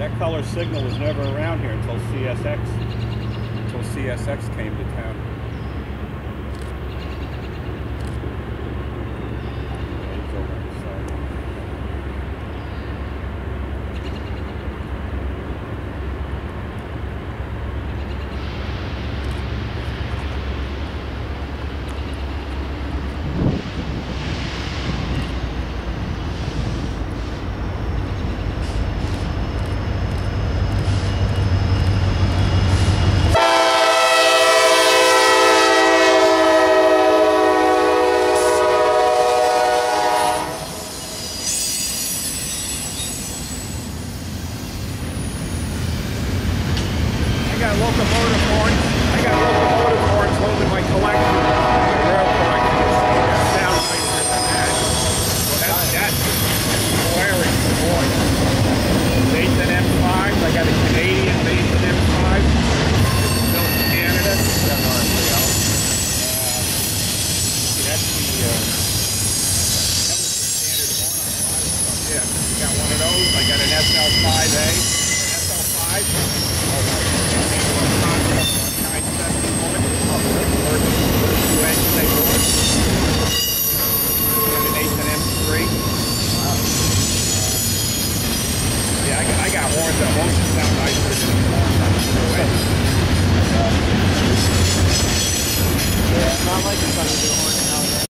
that color signal was never around here until CSX until CSX came to town. Yeah, we got one of those. I got an SL5A, SL5.